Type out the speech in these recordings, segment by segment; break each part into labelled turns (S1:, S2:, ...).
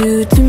S1: to do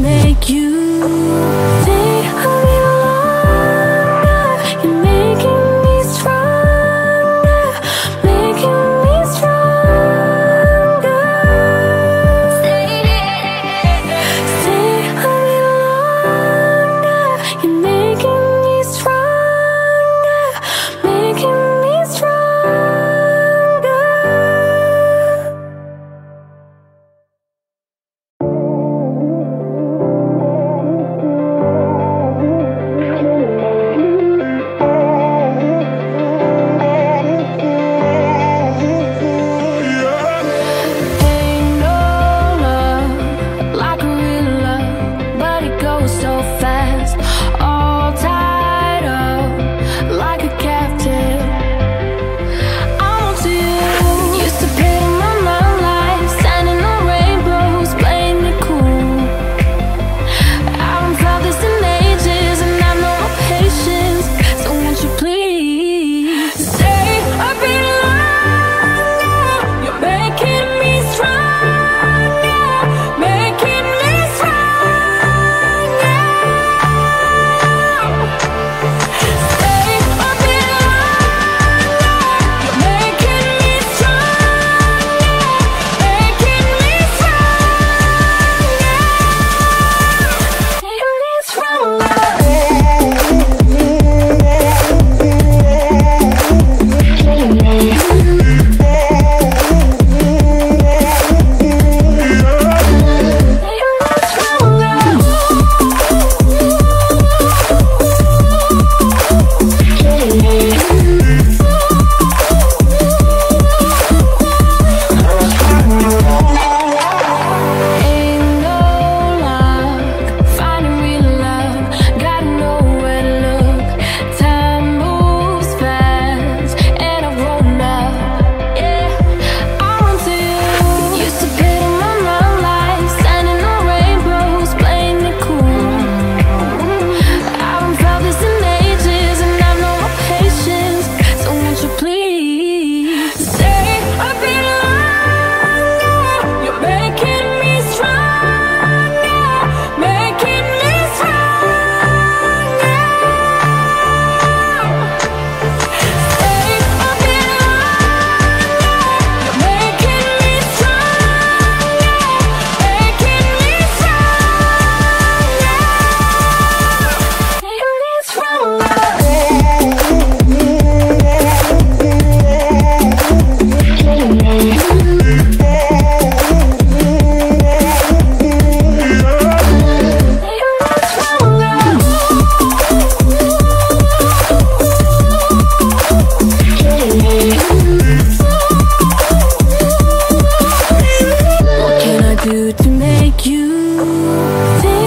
S1: make you think